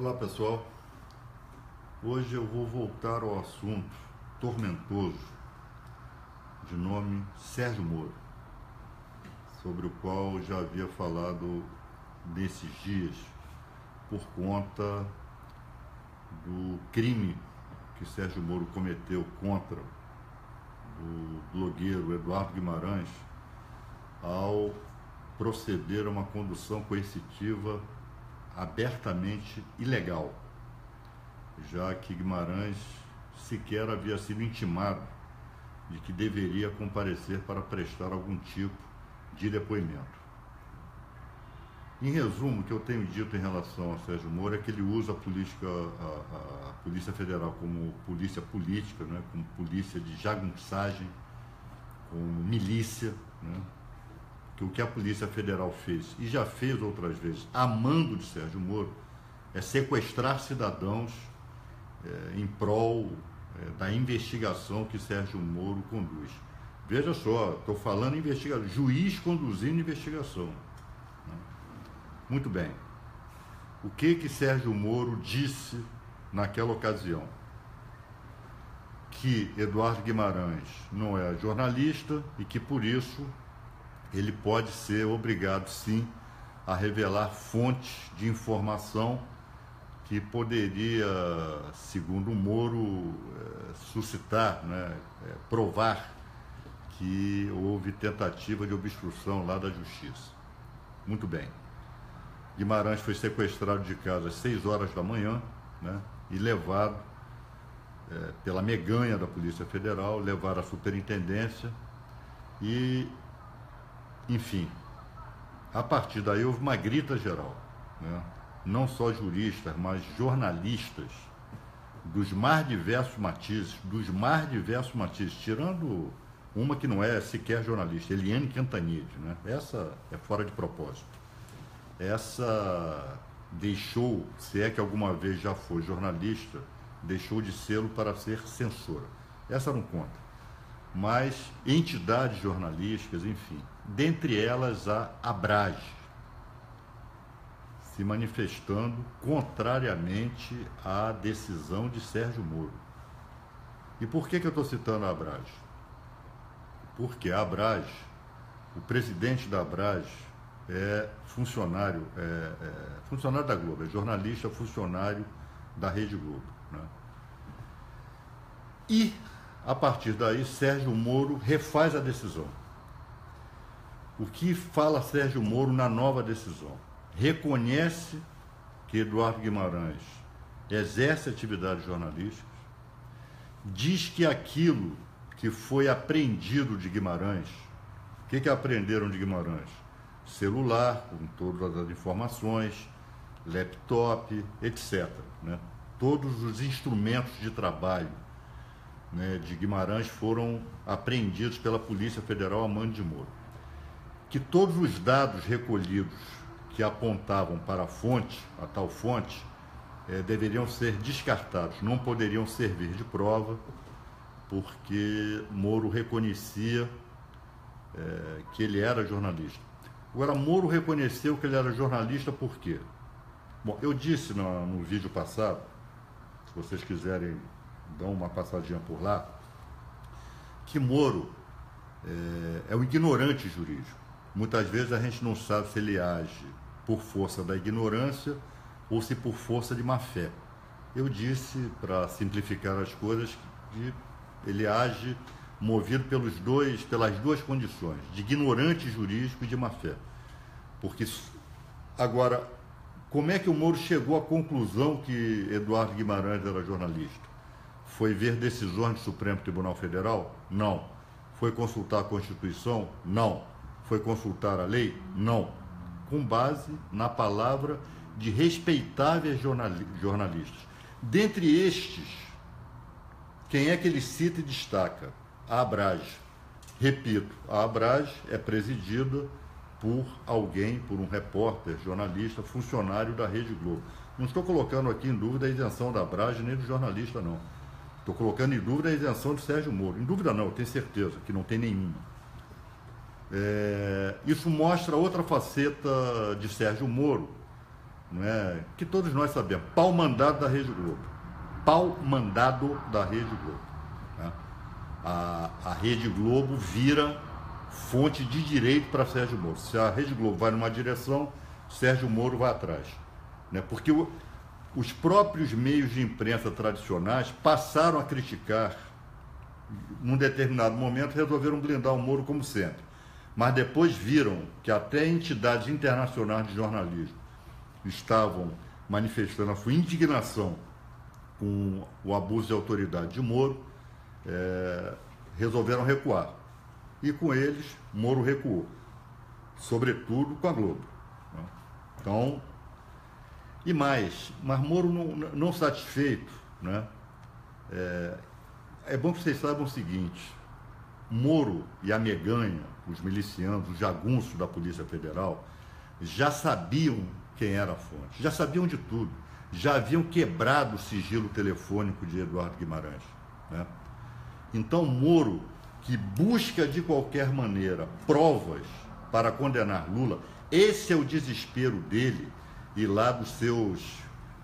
Olá pessoal, hoje eu vou voltar ao assunto tormentoso de nome Sérgio Moro, sobre o qual já havia falado nesses dias por conta do crime que Sérgio Moro cometeu contra o blogueiro Eduardo Guimarães ao proceder a uma condução coercitiva abertamente ilegal, já que Guimarães sequer havia sido intimado de que deveria comparecer para prestar algum tipo de depoimento. Em resumo, o que eu tenho dito em relação a Sérgio Moro é que ele usa a, a, a Polícia Federal como polícia política, né, como polícia de jagunçagem, como milícia, né, que o que a Polícia Federal fez e já fez outras vezes, a mando de Sérgio Moro, é sequestrar cidadãos é, em prol é, da investigação que Sérgio Moro conduz. Veja só, estou falando investigação, juiz conduzindo investigação. Né? Muito bem. O que que Sérgio Moro disse naquela ocasião? Que Eduardo Guimarães não é jornalista e que por isso ele pode ser obrigado sim a revelar fontes de informação que poderia, segundo o Moro, é, suscitar, né, é, provar que houve tentativa de obstrução lá da justiça. Muito bem. Guimarães foi sequestrado de casa às 6 horas da manhã né, e levado é, pela meganha da Polícia Federal, levado à superintendência e enfim, a partir daí houve uma grita geral, né? não só juristas, mas jornalistas dos mais diversos matizes, dos mais diversos matizes, tirando uma que não é sequer jornalista, Eliane Cantanide, né? essa é fora de propósito. Essa deixou, se é que alguma vez já foi jornalista, deixou de sê-lo para ser censora. Essa não conta mas entidades jornalísticas, enfim. Dentre elas a Abrage, se manifestando contrariamente à decisão de Sérgio Moro. E por que, que eu estou citando a Abrage? Porque a Abrage, o presidente da Abrage, é funcionário, é, é funcionário da Globo, é jornalista, funcionário da Rede Globo. Né? E a partir daí, Sérgio Moro refaz a decisão. O que fala Sérgio Moro na nova decisão? Reconhece que Eduardo Guimarães exerce atividades jornalísticas, diz que aquilo que foi apreendido de Guimarães, o que, que aprenderam de Guimarães? Celular, com todas as informações, laptop, etc. Né? Todos os instrumentos de trabalho né, de Guimarães foram apreendidos pela Polícia Federal a mando de Moro. Que todos os dados recolhidos que apontavam para a fonte, a tal fonte, é, deveriam ser descartados, não poderiam servir de prova, porque Moro reconhecia é, que ele era jornalista. Agora, Moro reconheceu que ele era jornalista por quê? Bom, eu disse no, no vídeo passado, se vocês quiserem dão uma passadinha por lá, que Moro é, é um ignorante jurídico. Muitas vezes a gente não sabe se ele age por força da ignorância ou se por força de má fé. Eu disse, para simplificar as coisas, que ele age movido pelos dois, pelas duas condições, de ignorante jurídico e de má fé. Porque agora, como é que o Moro chegou à conclusão que Eduardo Guimarães era jornalista? Foi ver decisões do Supremo Tribunal Federal? Não. Foi consultar a Constituição? Não. Foi consultar a lei? Não. Com base na palavra de respeitáveis jornalistas. Dentre estes, quem é que ele cita e destaca? A Abrage. Repito, a Abrage é presidida por alguém, por um repórter, jornalista, funcionário da Rede Globo. Não estou colocando aqui em dúvida a isenção da Abrage nem do jornalista, não. Estou colocando em dúvida a isenção de Sérgio Moro. Em dúvida não, eu tenho certeza que não tem nenhuma. É, isso mostra outra faceta de Sérgio Moro, não é? que todos nós sabemos, pau mandado da Rede Globo. Pau mandado da Rede Globo. Né? A, a Rede Globo vira fonte de direito para Sérgio Moro. Se a Rede Globo vai numa direção, Sérgio Moro vai atrás. Né? Porque o, os próprios meios de imprensa tradicionais passaram a criticar, num determinado momento resolveram blindar o Moro como sempre. Mas depois viram que até entidades internacionais de jornalismo estavam manifestando a sua indignação com o abuso de autoridade de Moro, é, resolveram recuar. E com eles, Moro recuou, sobretudo com a Globo. Né? Então, e mais, mas Moro não, não satisfeito, né? É, é, bom que vocês saibam o seguinte: Moro e a Meganha, os milicianos, os jagunços da Polícia Federal, já sabiam quem era a fonte, já sabiam de tudo, já haviam quebrado o sigilo telefônico de Eduardo Guimarães. Né? Então, Moro, que busca de qualquer maneira provas para condenar Lula, esse é o desespero dele e lá dos seus,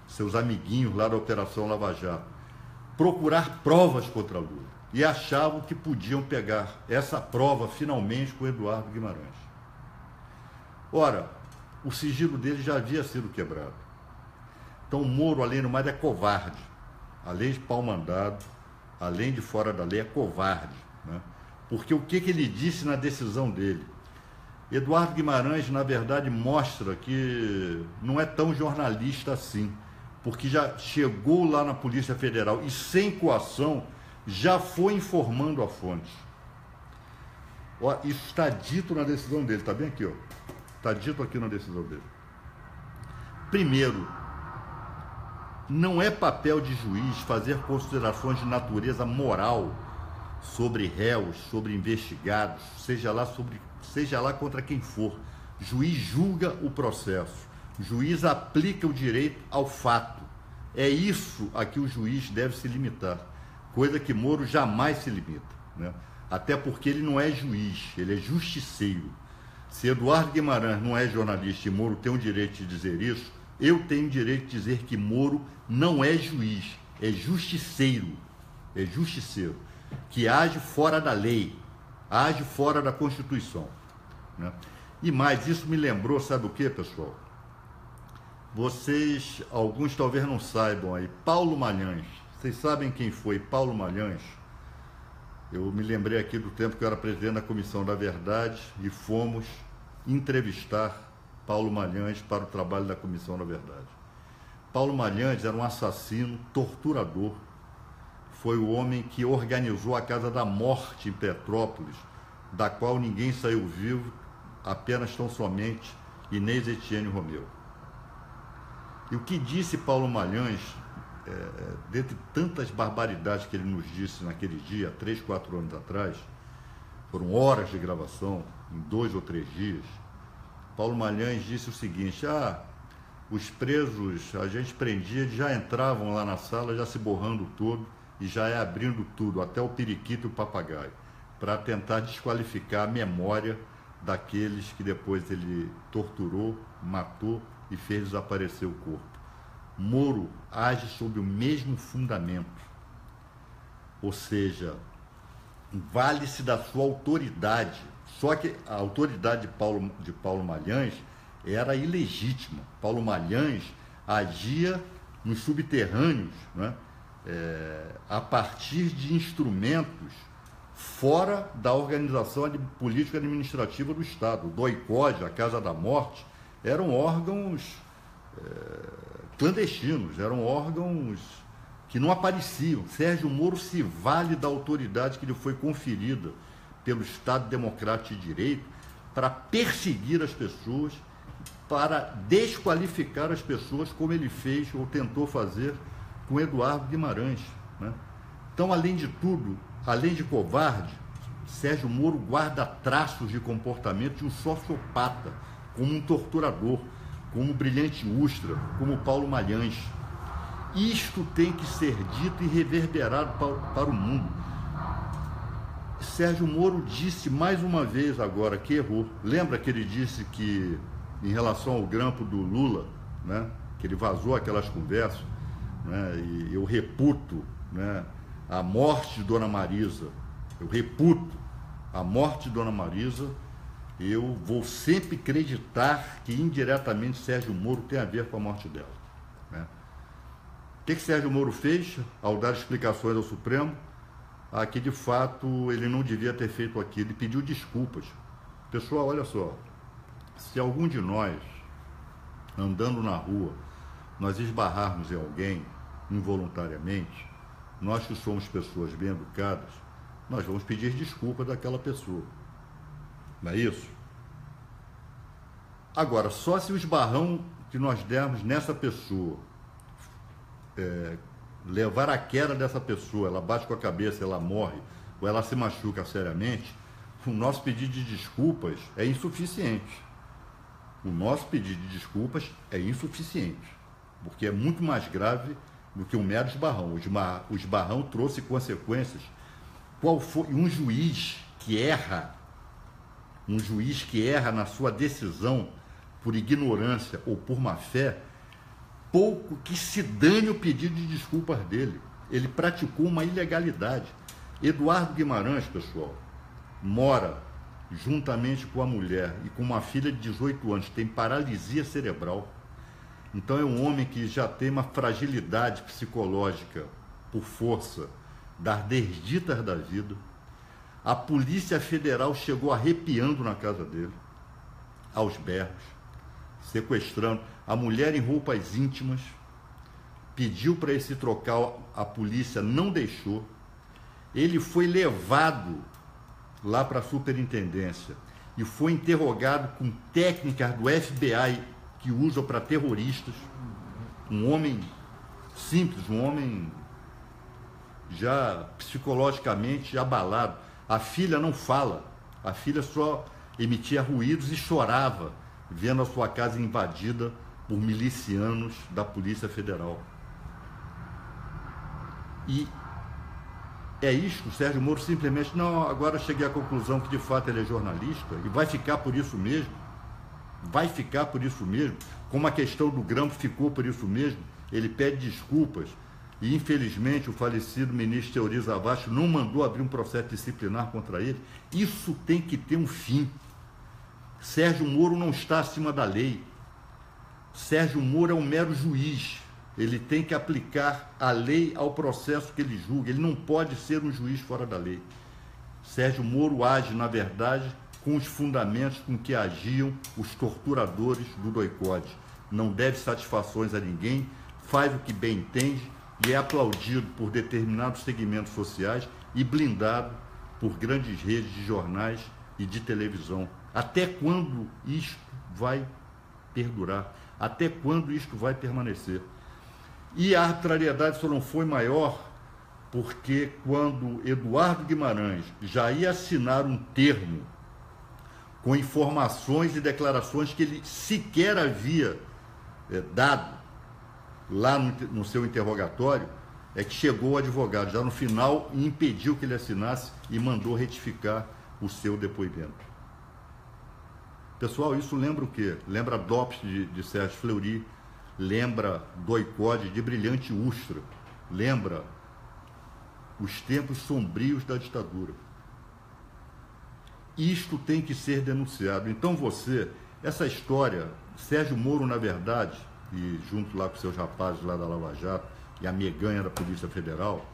seus amiguinhos lá da Operação Lava Jato, procurar provas contra Lula. E achavam que podiam pegar essa prova finalmente com Eduardo Guimarães. Ora, o sigilo dele já havia sido quebrado. Então Moro, além do mais, é covarde. Além de pau mandado, além de fora da lei, é covarde. Né? Porque o que, que ele disse na decisão dele? Eduardo Guimarães, na verdade, mostra que não é tão jornalista assim, porque já chegou lá na Polícia Federal e, sem coação, já foi informando a fonte. Ó, isso está dito na decisão dele, está bem aqui, ó. Está dito aqui na decisão dele. Primeiro, não é papel de juiz fazer considerações de natureza moral sobre réus, sobre investigados, seja lá sobre seja lá contra quem for. Juiz julga o processo. Juiz aplica o direito ao fato. É isso a que o juiz deve se limitar, coisa que Moro jamais se limita. Né? Até porque ele não é juiz, ele é justiceiro. Se Eduardo Guimarães não é jornalista e Moro tem o direito de dizer isso, eu tenho o direito de dizer que Moro não é juiz, é justiceiro. É justiceiro, que age fora da lei, age fora da Constituição. Né? E mais, isso me lembrou, sabe o que, pessoal? Vocês, alguns talvez não saibam aí, Paulo Malhães. Vocês sabem quem foi Paulo Malhães? Eu me lembrei aqui do tempo que eu era presidente da Comissão da Verdade e fomos entrevistar Paulo Malhães para o trabalho da Comissão da Verdade. Paulo Malhães era um assassino, torturador. Foi o homem que organizou a Casa da Morte em Petrópolis, da qual ninguém saiu vivo apenas tão somente Inês Etienne Romeu. E o que disse Paulo Malhães, é, é, dentre tantas barbaridades que ele nos disse naquele dia, três, quatro anos atrás, foram horas de gravação, em dois ou três dias, Paulo Malhães disse o seguinte, ah, os presos, a gente prendia, eles já entravam lá na sala, já se borrando todo e já é abrindo tudo, até o periquito e o papagaio, para tentar desqualificar a memória daqueles que depois ele torturou, matou e fez desaparecer o corpo. Moro age sob o mesmo fundamento, ou seja, vale-se da sua autoridade. Só que a autoridade de Paulo, de Paulo Malhães era ilegítima. Paulo Malhães agia nos subterrâneos, né? É, a partir de instrumentos fora da organização política administrativa do Estado. O DOICOD, a Casa da Morte, eram órgãos é, clandestinos, eram órgãos que não apareciam. Sérgio Moro se vale da autoridade que lhe foi conferida pelo Estado Democrático de Direito para perseguir as pessoas, para desqualificar as pessoas, como ele fez ou tentou fazer com Eduardo Guimarães. Né? Então, além de tudo, Além de covarde, Sérgio Moro guarda traços de comportamento de um sociopata, como um torturador, como o brilhante Ustra, como Paulo Malhães. Isto tem que ser dito e reverberado para, para o mundo. Sérgio Moro disse mais uma vez agora que errou. Lembra que ele disse que, em relação ao grampo do Lula, né, que ele vazou aquelas conversas, né, e eu reputo né, a morte de Dona Marisa, eu reputo a morte de Dona Marisa, eu vou sempre acreditar que indiretamente Sérgio Moro tem a ver com a morte dela. Né? O que, que Sérgio Moro fez ao dar explicações ao Supremo? Ah, que de fato ele não devia ter feito aquilo, ele pediu desculpas. Pessoal, olha só, se algum de nós, andando na rua, nós esbarrarmos em alguém involuntariamente, nós que somos pessoas bem educadas, nós vamos pedir desculpa daquela pessoa. Não é isso? Agora, só se o esbarrão que nós dermos nessa pessoa é, levar a queda dessa pessoa, ela bate com a cabeça, ela morre, ou ela se machuca seriamente, o nosso pedido de desculpas é insuficiente. O nosso pedido de desculpas é insuficiente, porque é muito mais grave do que um mero esbarrão. O esbarrão trouxe consequências. Qual foi um juiz que erra, um juiz que erra na sua decisão por ignorância ou por má fé, pouco que se dane o pedido de desculpas dele. Ele praticou uma ilegalidade. Eduardo Guimarães, pessoal, mora juntamente com a mulher e com uma filha de 18 anos, tem paralisia cerebral. Então é um homem que já tem uma fragilidade psicológica por força das desditas da vida. A Polícia Federal chegou arrepiando na casa dele, aos berros, sequestrando a mulher em roupas íntimas, pediu para ele se trocar, a polícia não deixou. Ele foi levado lá para a superintendência e foi interrogado com técnicas do FBI que usam para terroristas. Um homem simples, um homem já psicologicamente abalado. A filha não fala, a filha só emitia ruídos e chorava, vendo a sua casa invadida por milicianos da Polícia Federal. E é isso, o Sérgio Moro simplesmente, não, agora cheguei à conclusão que de fato ele é jornalista e vai ficar por isso mesmo. Vai ficar por isso mesmo. Como a questão do grampo ficou por isso mesmo, ele pede desculpas. E infelizmente o falecido ministro Teori Zavascki não mandou abrir um processo disciplinar contra ele. Isso tem que ter um fim. Sérgio Moro não está acima da lei. Sérgio Moro é um mero juiz. Ele tem que aplicar a lei ao processo que ele julga. Ele não pode ser um juiz fora da lei. Sérgio Moro age, na verdade, com os fundamentos com que agiam os torturadores do doicode. Não deve satisfações a ninguém, faz o que bem entende e é aplaudido por determinados segmentos sociais e blindado por grandes redes de jornais e de televisão. Até quando isto vai perdurar? Até quando isto vai permanecer? E a arbitrariedade só não foi maior porque quando Eduardo Guimarães já ia assinar um termo com informações e declarações que ele sequer havia é, dado lá no, no seu interrogatório, é que chegou o advogado já no final e impediu que ele assinasse e mandou retificar o seu depoimento. Pessoal, isso lembra o quê? Lembra DOPS de, de Sérgio Fleury, lembra Doicode de Brilhante Ustra, lembra os tempos sombrios da ditadura. Isto tem que ser denunciado. Então você, essa história, Sérgio Moro, na verdade, e junto lá com seus rapazes lá da Lava Jato e a meganha da Polícia Federal,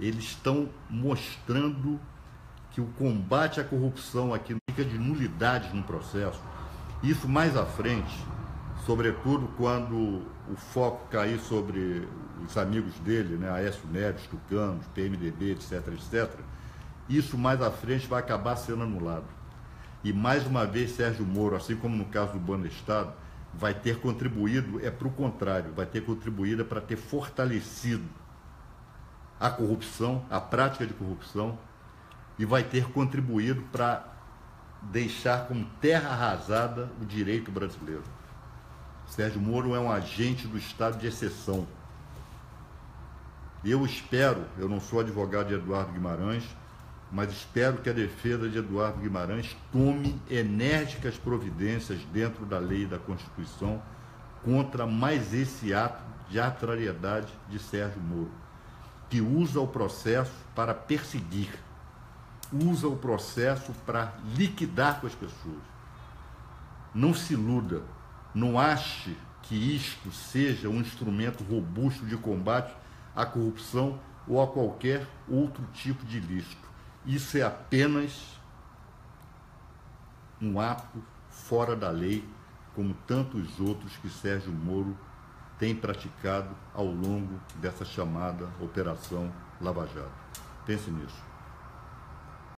eles estão mostrando que o combate à corrupção aqui fica de nulidades no processo. Isso mais à frente, sobretudo quando o foco cair sobre os amigos dele, né, Aécio Neves, Tucanos, PMDB, etc, etc, isso mais à frente vai acabar sendo anulado. E mais uma vez Sérgio Moro, assim como no caso do Banestado, vai ter contribuído, é para o contrário, vai ter contribuído para ter fortalecido a corrupção, a prática de corrupção, e vai ter contribuído para deixar como terra arrasada o direito brasileiro. Sérgio Moro é um agente do estado de exceção. Eu espero, eu não sou advogado de Eduardo Guimarães, mas espero que a defesa de Eduardo Guimarães tome enérgicas providências dentro da lei e da Constituição contra mais esse ato de arbitrariedade de Sérgio Moro, que usa o processo para perseguir, usa o processo para liquidar com as pessoas. Não se iluda, não ache que isto seja um instrumento robusto de combate à corrupção ou a qualquer outro tipo de ilícito. Isso é apenas um ato fora da lei, como tantos outros que Sérgio Moro tem praticado ao longo dessa chamada Operação Lava Jato. Pense nisso.